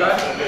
Okay?